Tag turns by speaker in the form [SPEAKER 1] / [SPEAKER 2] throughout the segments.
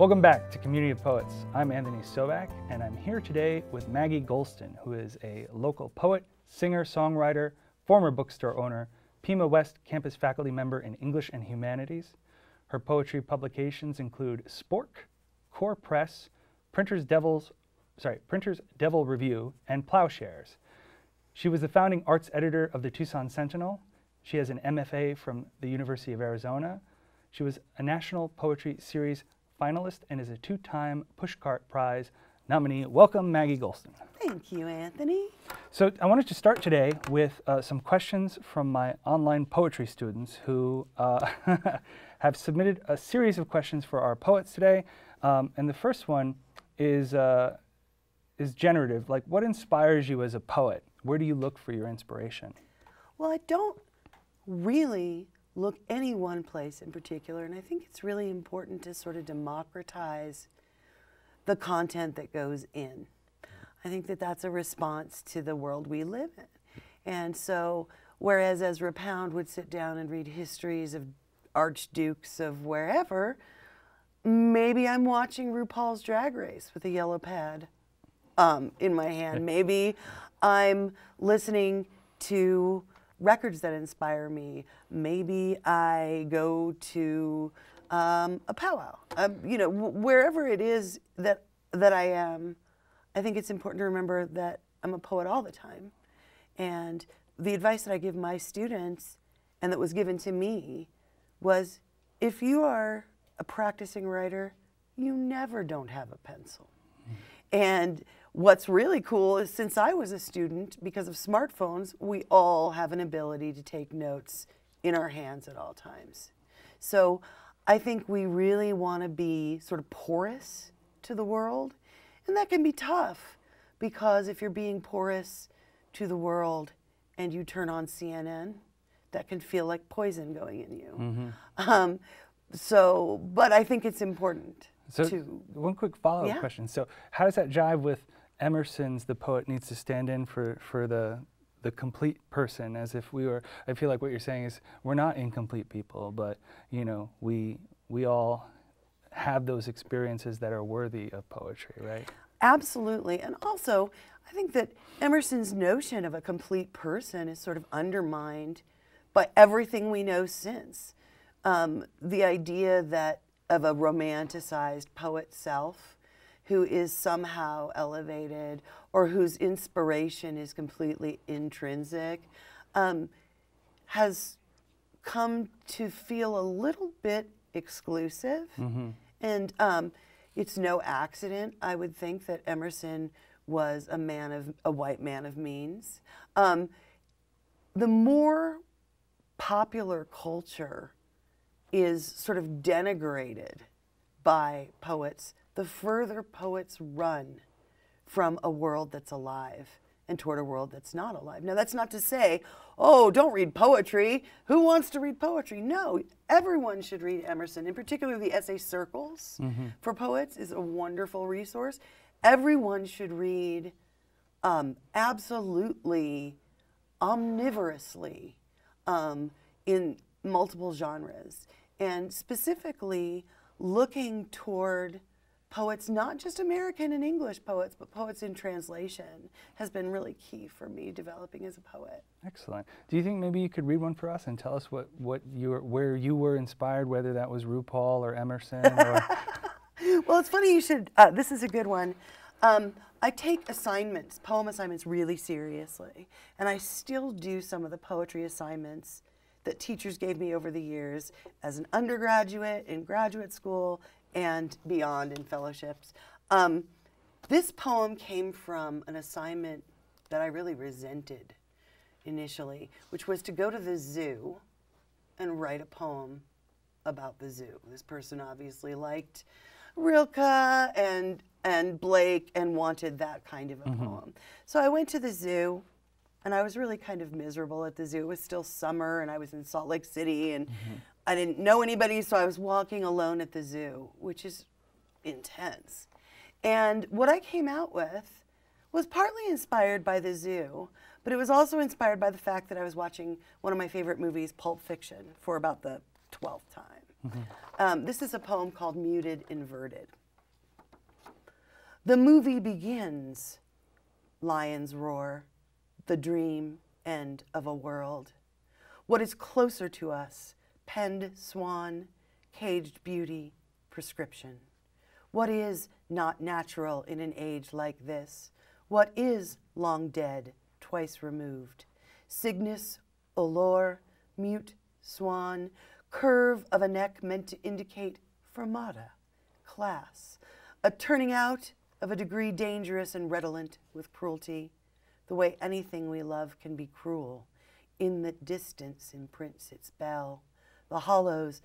[SPEAKER 1] Welcome back to Community of Poets. I'm Anthony Slovak, and I'm here today with Maggie Golston, who is a local poet, singer, songwriter, former bookstore owner, Pima West campus faculty member in English and Humanities. Her poetry publications include Spork, Core Press, Printers Devils, sorry, Printers Devil Review, and Ploughshares. She was the founding arts editor of the Tucson Sentinel. She has an MFA from the University of Arizona. She was a National Poetry Series finalist and is a two-time Pushcart Prize nominee. Welcome, Maggie Golston.
[SPEAKER 2] Thank you, Anthony.
[SPEAKER 1] So I wanted to start today with uh, some questions from my online poetry students who uh, have submitted a series of questions for our poets today. Um, and the first one is, uh, is generative. Like, what inspires you as a poet? Where do you look for your inspiration?
[SPEAKER 2] Well, I don't really look any one place in particular, and I think it's really important to sort of democratize the content that goes in. I think that that's a response to the world we live in. And so, whereas Ezra Pound would sit down and read histories of archdukes of wherever, maybe I'm watching RuPaul's Drag Race with a yellow pad um, in my hand. Maybe I'm listening to records that inspire me. Maybe I go to um, a powwow. Um, you know, wherever it is that that I am, I think it's important to remember that I'm a poet all the time. And the advice that I give my students, and that was given to me, was if you are a practicing writer, you never don't have a pencil. Mm. And What's really cool is since I was a student, because of smartphones, we all have an ability to take notes in our hands at all times. So I think we really want to be sort of porous to the world. And that can be tough because if you're being porous to the world and you turn on CNN, that can feel like poison going in you. Mm-hmm. Um, so, but I think it's important.
[SPEAKER 1] So,
[SPEAKER 2] to,
[SPEAKER 1] one quick follow up yeah. question. So, how does that jive with Emerson's the poet needs to stand in for, for the the complete person as if we were I feel like what you're saying is we're not incomplete people, but you know, we we all have those experiences that are worthy of poetry, right?
[SPEAKER 2] Absolutely. And also, I think that Emerson's notion of a complete person is sort of undermined by everything we know since. Um, the idea that of a romanticized poet self who is somehow elevated or whose inspiration is completely intrinsic um, has come to feel a little bit exclusive. Mm-hmm. And um, it's no accident, I would think, that Emerson was a man of a white man of means. Um, the more popular culture is sort of denigrated by poets the further poets run from a world that's alive and toward a world that's not alive. Now, that's not to say, oh, don't read poetry. Who wants to read poetry? No, everyone should read Emerson. In particular, the essay Circles mm-hmm. for Poets is a wonderful resource. Everyone should read um, absolutely omnivorously um, in multiple genres and specifically looking toward poets, not just American and English poets, but poets in translation, has been really key for me developing as a poet.
[SPEAKER 1] Excellent. Do you think maybe you could read one for us and tell us what, what you were, where you were inspired, whether that was RuPaul or Emerson? Or
[SPEAKER 2] well, it's funny you should. Uh, this is a good one. Um, I take assignments, poem assignments, really seriously, and I still do some of the poetry assignments that teachers gave me over the years as an undergraduate in graduate school and beyond in fellowships. Um, this poem came from an assignment that I really resented initially, which was to go to the zoo and write a poem about the zoo. This person obviously liked Rilke and and Blake and wanted that kind of a mm-hmm. poem. So I went to the zoo and I was really kind of miserable at the zoo. It was still summer and I was in Salt Lake City and mm-hmm. I didn't know anybody, so I was walking alone at the zoo, which is intense. And what I came out with was partly inspired by the zoo, but it was also inspired by the fact that I was watching one of my favorite movies, Pulp Fiction, for about the 12th time. Um, this is a poem called Muted Inverted. The movie begins, lions roar, the dream end of a world. What is closer to us, penned swan, caged beauty, prescription? What is not natural in an age like this? What is long dead, twice removed? Cygnus, olor, mute, swan, curve of a neck meant to indicate fermata, class, a turning out of a degree dangerous and redolent with cruelty, the way anything we love can be cruel. In the distance imprints its bell, the hollows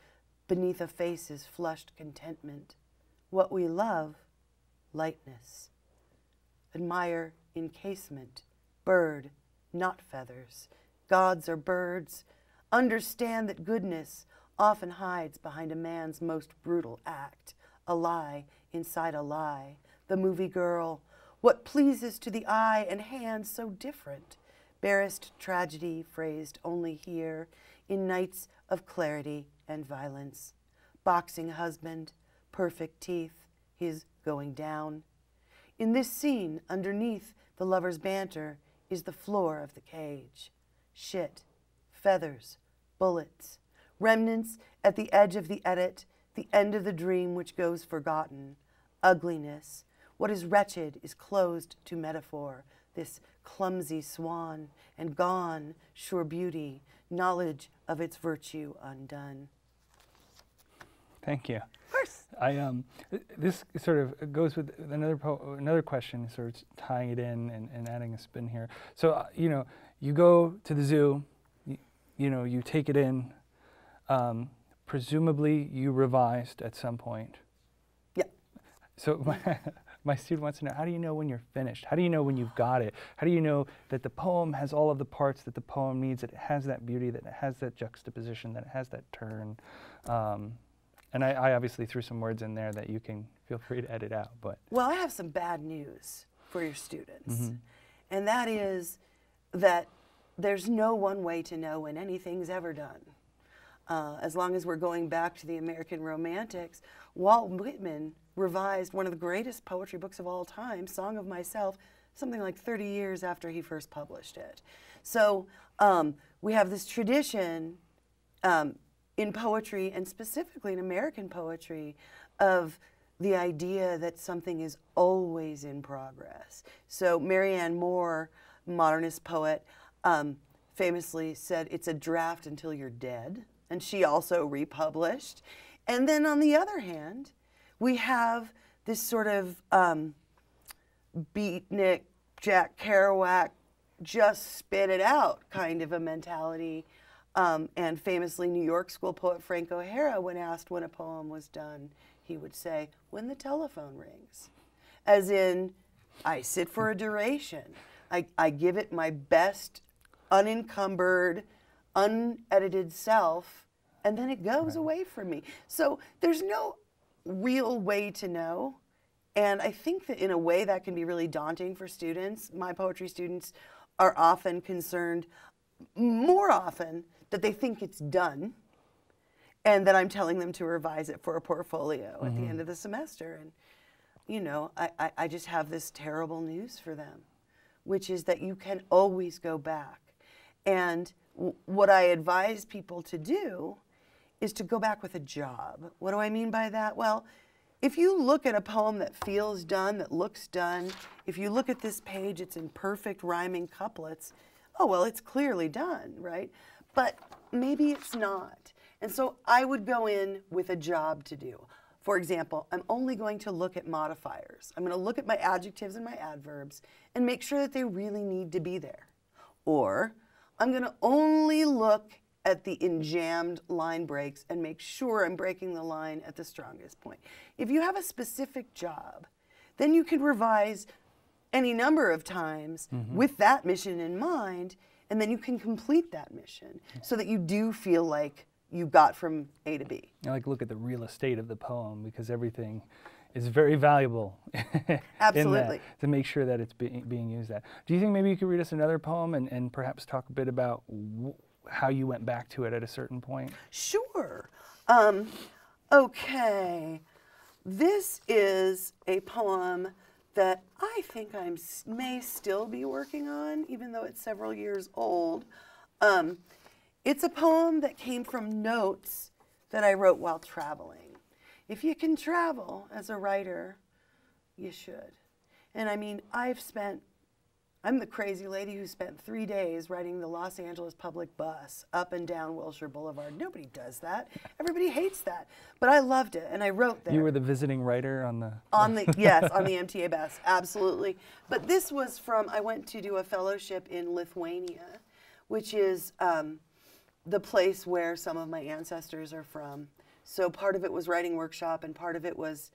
[SPEAKER 2] beneath a face's flushed contentment. What we love, lightness. Admire encasement, bird, not feathers. Gods are birds. Understand that goodness often hides behind a man's most brutal act, a lie inside a lie. The movie girl, what pleases to the eye and hand so different. Barest tragedy phrased only here in nights of clarity and violence. Boxing husband, perfect teeth, his going down. In this scene, underneath the lover's banter, is the floor of the cage. Shit, feathers, bullets, remnants at the edge of the edit, the end of the dream which goes forgotten, ugliness. What is wretched is closed to metaphor, this clumsy swan, and gone, sure beauty, knowledge of its virtue undone.
[SPEAKER 1] Thank you.
[SPEAKER 2] Of course.
[SPEAKER 1] I um, this sort of goes with another po- another question, sort of tying it in and, and adding a spin here. So uh, you know, you go to the zoo, you, you know, you take it in. Um, presumably, you revised at some point.
[SPEAKER 2] Yeah.
[SPEAKER 1] So my, student wants to know how do you know when you're finished? How do you know when you've got it? How do you know that the poem has all of the parts that the poem needs? That it has that beauty, that it has that juxtaposition, that it has that turn. Um, and I, I obviously threw some words in there that you can feel free to edit out. But
[SPEAKER 2] Well, I have some bad news for your students.
[SPEAKER 1] Mhm.
[SPEAKER 2] And that is that there's no one way to know when anything's ever done. Uh, as long as we're going back to the American Romantics, Walt Whitman revised one of the greatest poetry books of all time, Song of Myself, something like 30 years after he first published it. So um, we have this tradition um, in poetry, and specifically in American poetry, of the idea that something is always in progress. So Marianne Moore, modernist poet, um, famously said, "It's a draft until you're dead," and she also republished. And then on the other hand, we have this sort of um, beatnik, Jack Kerouac, just spit it out kind of a mentality. Um, and famously, New York school poet Frank O'Hara, when asked when a poem was done, he would say, when the telephone rings. As in, I sit for a duration. I, I give it my best, unencumbered, unedited self, and then it goes away from me. So there's no real way to know. And I think that in a way that can be really daunting for students. My poetry students are often concerned, more often, that they think it's done and that I'm telling them to revise it for a portfolio at the mm-hmm. end of the semester. And, you know, I, I, I just have this terrible news for them, which is that you can always go back. And w- what I advise people to do is to go back with a job. What do I mean by that? Well, if you look at a poem that feels done, that looks done, if you look at this page, it's in perfect rhyming couplets, oh, well, it's clearly done, right? But maybe it's not. And so I would go in with a job to do. For example, I'm only going to look at modifiers. I'm going to look at my adjectives and my adverbs and make sure that they really need to be there. Or I'm going to only look at the enjambed line breaks and make sure I'm breaking the line at the strongest point. If you have a specific job, then you can revise any number of times mm-hmm. with that mission in mind, and then you can complete that mission so that you do feel like you got from A to B.
[SPEAKER 1] I like look at the real estate of the poem because everything is very valuable that,
[SPEAKER 2] Absolutely.
[SPEAKER 1] to make sure that it's being, being used at. Do you think maybe you could read us another poem and, and perhaps talk a bit about how you went back to it at a certain point?
[SPEAKER 2] Sure. Um, okay. This is a poem that I think I may still be working on, even though it's several years old. Um, it's a poem that came from notes that I wrote while traveling. If you can travel as a writer, you should. And I mean, I've spent I'm the crazy lady who spent three days riding the Los Angeles public bus up and down Wilshire Boulevard. Nobody does that. Everybody hates that. But I loved it, and I wrote there.
[SPEAKER 1] You were the visiting writer on the.
[SPEAKER 2] On the yes, on the MTA bus, absolutely. But this was from I went to do a fellowship in Lithuania, which is um, the place where some of my ancestors are from. So part of it was writing workshop, and part of it was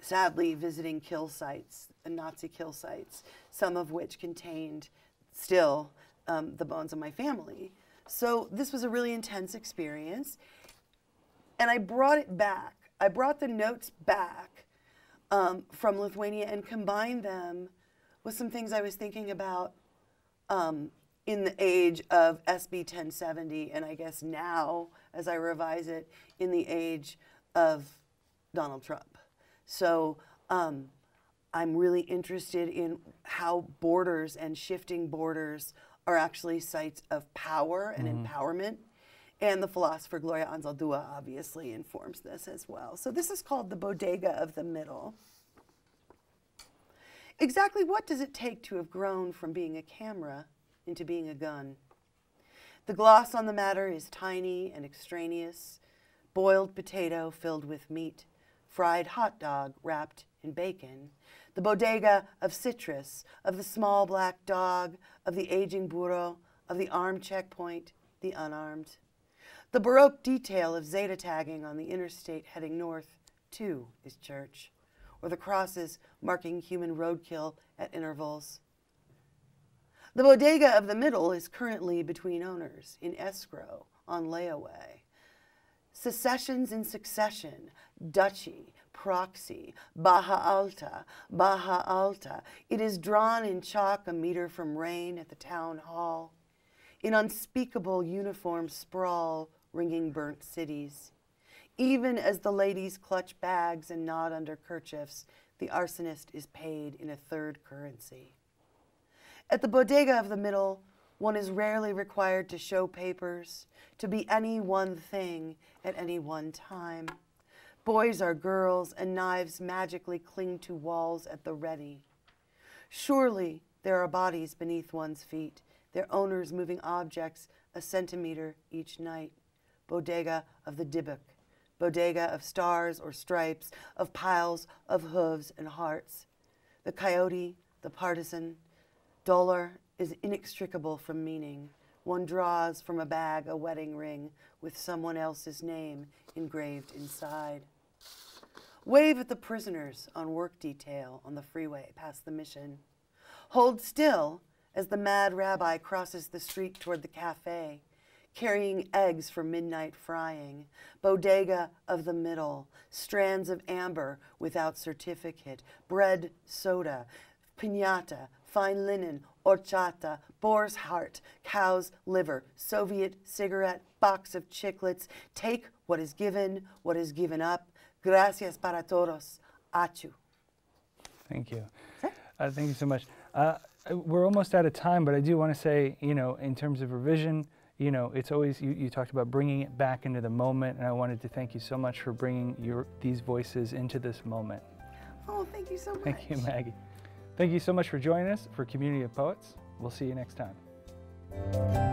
[SPEAKER 2] sadly visiting kill sites, and Nazi kill sites, some of which contained still um, the bones of my family. So this was a really intense experience. And I brought it back. I brought the notes back um, from Lithuania and combined them with some things I was thinking about um, in the age of SB 1070, and I guess now, as I revise it, in the age of Donald Trump. So um, I'm really interested in how borders and shifting borders are actually sites of power and mm-hmm. empowerment. And the philosopher Gloria Anzaldúa obviously informs this as well. So this is called the bodega of the middle. Exactly what does it take to have grown from being a camera into being a gun? The gloss on the matter is tiny and extraneous, boiled potato filled with meat fried hot dog wrapped in bacon, the bodega of citrus, of the small black dog, of the aging burro, of the armed checkpoint, the unarmed. The Baroque detail of Zeta tagging on the interstate heading north, too, is church, or the crosses marking human roadkill at intervals. The bodega of the middle is currently between owners, in escrow, on layaway. Secessions in succession, duchy, proxy, Baja Alta, Baja Alta. It is drawn in chalk a meter from rain at the town hall. In unspeakable uniform sprawl, ringing burnt cities. Even as the ladies clutch bags and nod under kerchiefs, the arsonist is paid in a third currency. At the bodega of the middle, one is rarely required to show papers, to be any one thing at any one time. Boys are girls, and knives magically cling to walls at the ready. Surely there are bodies beneath one's feet, their owners moving objects a centimeter each night. Bodega of the Dybbuk, bodega of stars or stripes, of piles of hooves and hearts. The coyote, the partisan, dollar is inextricable from meaning. One draws from a bag a wedding ring with someone else's name engraved inside. Wave at the prisoners on work detail on the freeway past the mission. Hold still as the mad rabbi crosses the street toward the cafe, carrying eggs for midnight frying, bodega of the middle, strands of amber without certificate, bread, soda, pinata, fine linen, horchata, boar's heart, cow's liver, Soviet cigarette, box of chiclets. Take what is given, what is given up. Gracias para todos. Achu.
[SPEAKER 1] Thank you. Uh, thank you so much. Uh, we're almost out of time, but I do want to say, you know, in terms of revision, you know, it's always, you, you talked about bringing it back into the moment, and I wanted to thank you so much for bringing your, these voices into this moment.
[SPEAKER 2] Oh, thank you so much.
[SPEAKER 1] Thank you, Maggie. Thank you so much for joining us for Community of Poets. We'll see you next time.